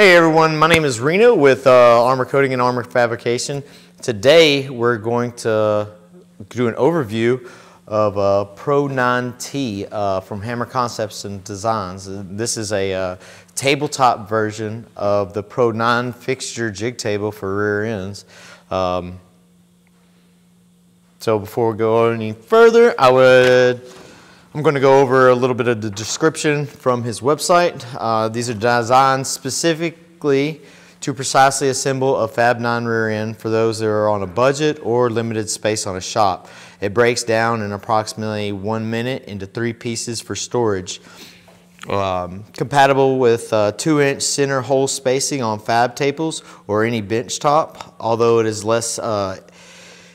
Hey everyone, my name is Reno with uh, Armor Coating and Armor Fabrication. Today we're going to do an overview of uh, Pro 9T uh, from Hammer Concepts and Designs. This is a uh, tabletop version of the Pro 9 fixture jig table for rear ends. Um, so before we go any further, I would I'm going to go over a little bit of the description from his website. Uh, these are designed specifically to precisely assemble a Fab 9 rear end for those that are on a budget or limited space on a shop. It breaks down in approximately one minute into three pieces for storage. Um, compatible with uh, 2 inch center hole spacing on fab tables or any bench top, although it is less uh,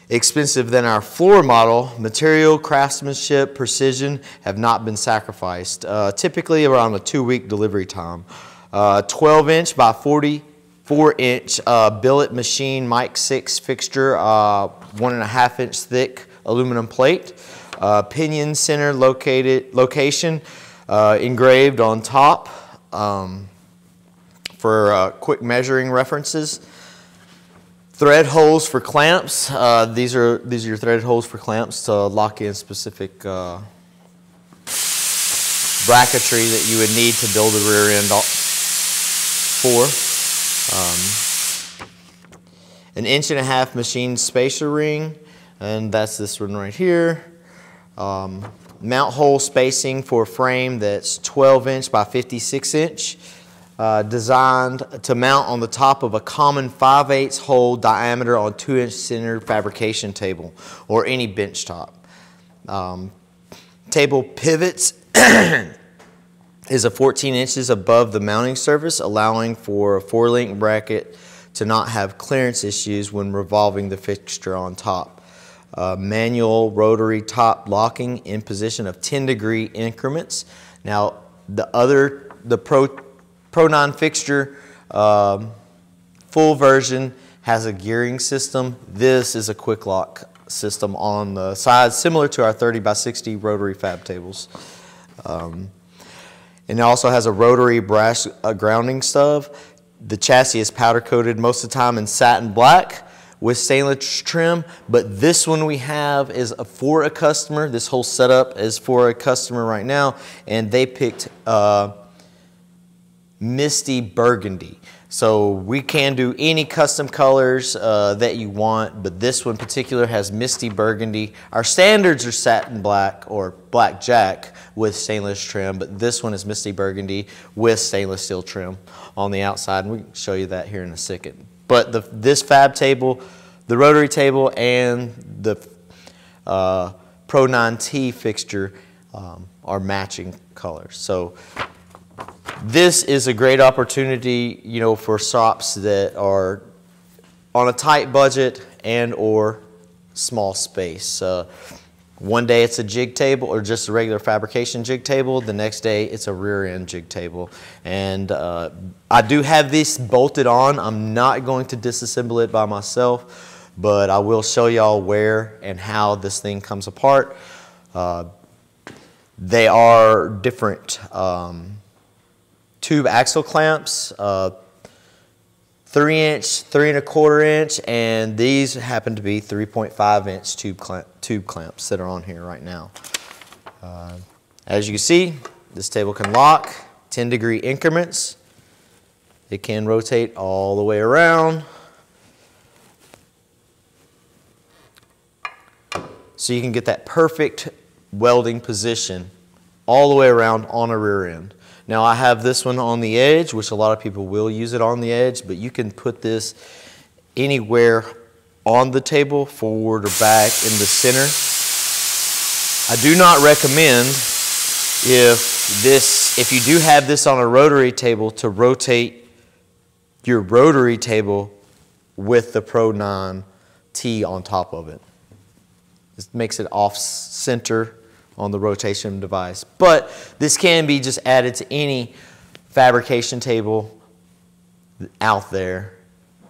expensive than our floor model, material, craftsmanship, precision have not been sacrificed. Uh, typically around a two week delivery time. Uh, 12 inch by 44 inch uh, billet machine mic 6 fixture, uh, one and a half inch thick aluminum plate. Uh, pinion center located location uh, engraved on top um, for quick measuring references. Thread holes for clamps. Uh, these are these are your thread holes for clamps to lock in specific uh, bracketry that you would need to build the rear end for. Um, an inch and a half machine spacer ring, and that's this one right here. Um, mount hole spacing for a frame that's 12 inch by 56 inch uh, designed to mount on the top of a common 5 8 hole diameter on 2 inch center fabrication table or any bench top. Um, table pivots is a 14 inches above the mounting surface allowing for a 4 link bracket to not have clearance issues when revolving the fixture on top. Uh, manual rotary top locking in position of 10 degree increments. Now the other, the Pro Pro 9 fixture, um, full version, has a gearing system. This is a quick lock system on the side, similar to our 30 by 60 rotary fab tables. Um, and it also has a rotary brass uh, grounding stub. The chassis is powder coated most of the time in satin black with stainless trim, but this one we have is for a customer. This whole setup is for a customer right now, and they picked uh, misty burgundy. So we can do any custom colors uh, that you want, but this one particular has misty burgundy. Our standards are satin black or black jack with stainless trim, but this one is misty burgundy with stainless steel trim on the outside, and we can show you that here in a second. But the, this fab table, the rotary table, and the uh, Pro 9T fixture um, are matching colors. So this is a great opportunity, you know, for shops that are on a tight budget and or small space. Uh, one day it's a jig table or just a regular fabrication jig table. The next day it's a rear end jig table. And uh, I do have this bolted on. I'm not going to disassemble it by myself, but I will show y'all where and how this thing comes apart. Uh, they are different. Um, tube axle clamps, uh, three inch, three and a quarter inch, and these happen to be 3.5 inch tube, tube clamps that are on here right now. Uh, as you can see, this table can lock 10 degree increments. It can rotate all the way around. So you can get that perfect welding position all the way around on a rear end. Now I have this one on the edge, which a lot of people will use it on the edge, but you can put this anywhere on the table, forward or back in the center. I do not recommend if this, if you do have this on a rotary table to rotate your rotary table with the Pro 9 T on top of it. This makes it off center on the rotation device. But this can be just added to any fabrication table out there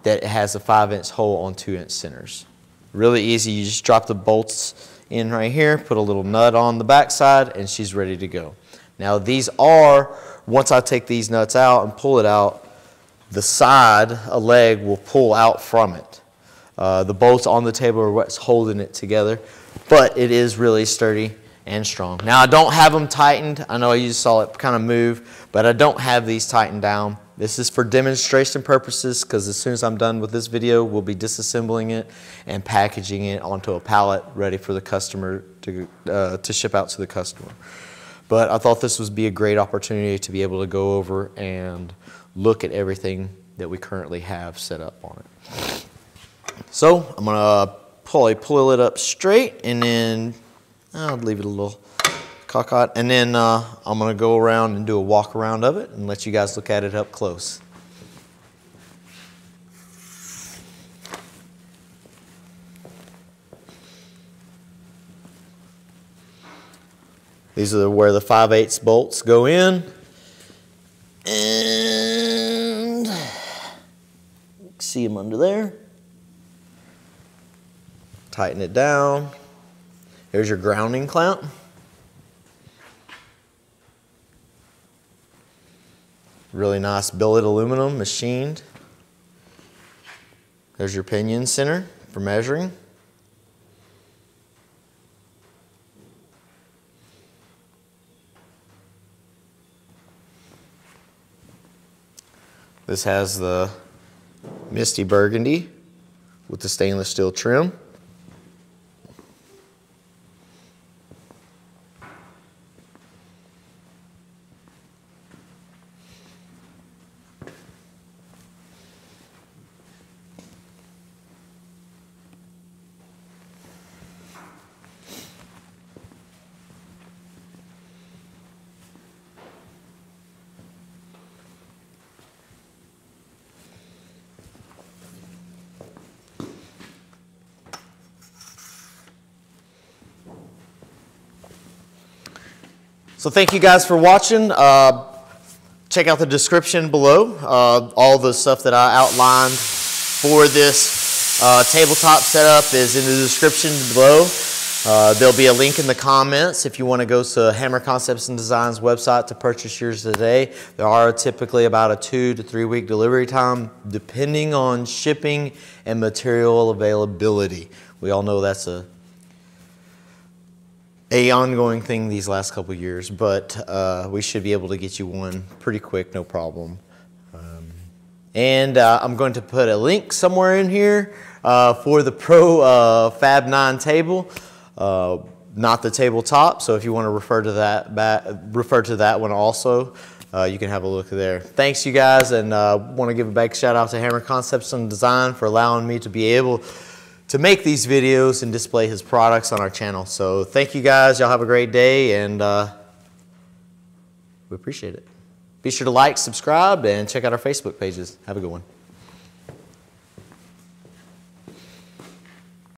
that has a 5 inch hole on 2 inch centers. Really easy, you just drop the bolts in right here, put a little nut on the back side, and she's ready to go. Now these are, once I take these nuts out and pull it out, the side, a leg will pull out from it. Uh, the bolts on the table are what's holding it together, but it is really sturdy and strong. Now I don't have them tightened. I know you saw it kind of move, but I don't have these tightened down. This is for demonstration purposes because as soon as I'm done with this video, we'll be disassembling it and packaging it onto a pallet ready for the customer to, uh, to ship out to the customer. But I thought this would be a great opportunity to be able to go over and look at everything that we currently have set up on it. So I'm gonna probably pull it up straight and then I'll leave it a little cockeyed. And then uh, I'm gonna go around and do a walk around of it and let you guys look at it up close. These are where the 5 8 bolts go in. And see them under there. Tighten it down. Here's your grounding clamp. Really nice billet aluminum machined. There's your pinion center for measuring. This has the misty burgundy with the stainless steel trim. So thank you guys for watching. Uh, check out the description below. Uh, all the stuff that I outlined for this uh, tabletop setup is in the description below. Uh, there'll be a link in the comments if you want to go to Hammer Concepts and Designs website to purchase yours today. There are typically about a two to three week delivery time depending on shipping and material availability. We all know that's a a ongoing thing these last couple years, but uh, we should be able to get you one pretty quick, no problem. Um, and uh, I'm going to put a link somewhere in here uh, for the Pro uh, Fab 9 table, uh, not the tabletop. So if you want to refer to that, back, refer to that one also, uh, you can have a look there. Thanks, you guys, and want to give a big shout out to Hammer Concepts and Design for allowing me to be able to make these videos and display his products on our channel. So thank you guys. Y'all have a great day and uh, we appreciate it. Be sure to like, subscribe, and check out our Facebook pages. Have a good one.